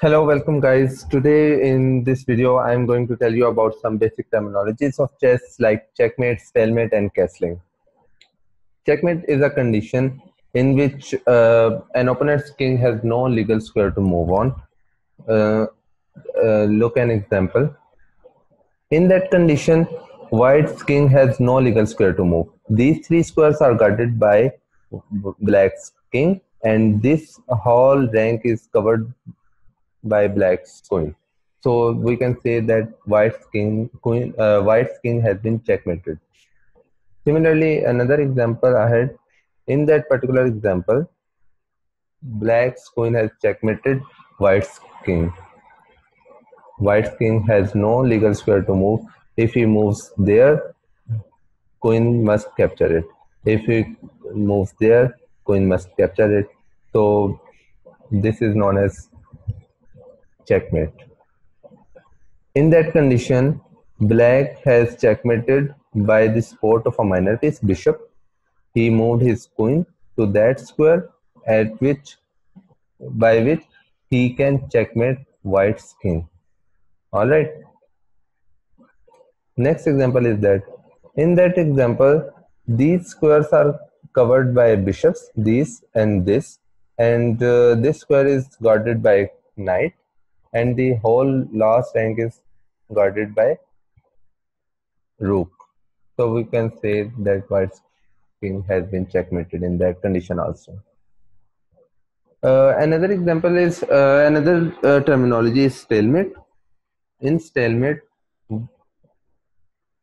Hello, welcome guys. Today in this video, I'm going to tell you about some basic terminologies of chess like checkmate, stalemate, and castling. Checkmate is a condition in which uh, an opponent's king has no legal square to move on. Uh, uh, look an example. In that condition, white's king has no legal square to move. These three squares are guarded by black's king and this whole rank is covered by black's queen. So we can say that white's king, queen, uh, king has been checkmated. Similarly, another example I had In that particular example, black's queen has checkmated white's king. White's king has no legal square to move. If he moves there, queen must capture it. If he moves there, queen must capture it. So this is known as checkmate. In that condition, black has checkmated by the support of a minor piece bishop. He moved his queen to that square at which by which he can checkmate white's king. Alright. Next example is that in that example these squares are covered by bishops these and this and uh, this square is guarded by knight and the whole last rank is guarded by rook. So we can say that white's king has been checkmated in that condition also. Uh, another example is uh, another uh, terminology is stalemate. In stalemate,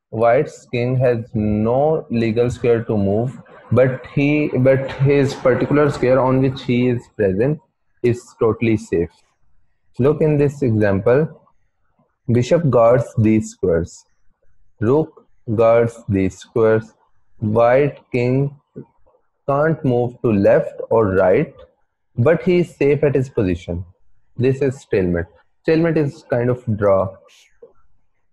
white's king has no legal square to move, but he but his particular square on which he is present is totally safe. Look in this example. Bishop guards these squares. Rook guards these squares. White king can't move to left or right, but he is safe at his position. This is stalemate. Stalemate is kind of draw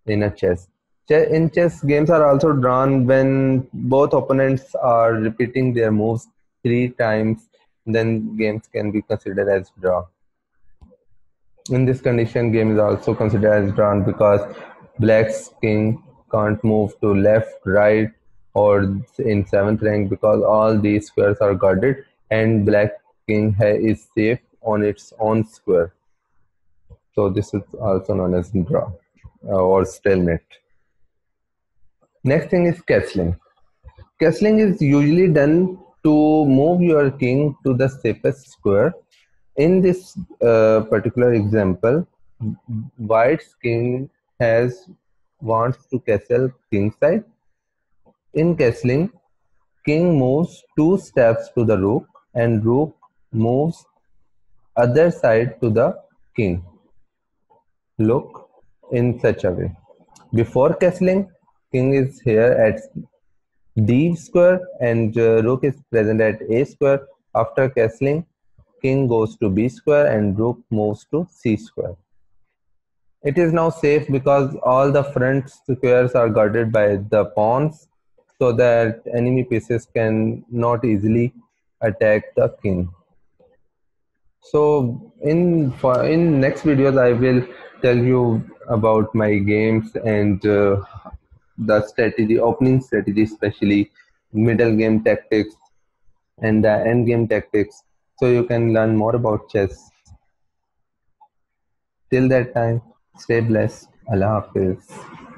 in a chess. In chess, games are also drawn when both opponents are repeating their moves three times. Then games can be considered as draw in this condition game is also considered as drawn because black's king can't move to left right or in seventh rank because all these squares are guarded and black king is safe on its own square. So this is also known as draw uh, or stalemate. Next thing is castling. Castling is usually done to move your king to the safest square in this uh, particular example, white's king has wants to castle king side. In castling, king moves two steps to the rook and rook moves other side to the king. Look in such a way. Before castling, king is here at d square and uh, rook is present at a square. After castling, king goes to b square and rook moves to c square. It is now safe because all the front squares are guarded by the pawns so that enemy pieces can not easily attack the king. So in for in next videos I will tell you about my games and uh, the strategy, opening strategy especially, middle game tactics and the end game tactics so you can learn more about chess. Till that time, stay blessed. Allah Hafiz.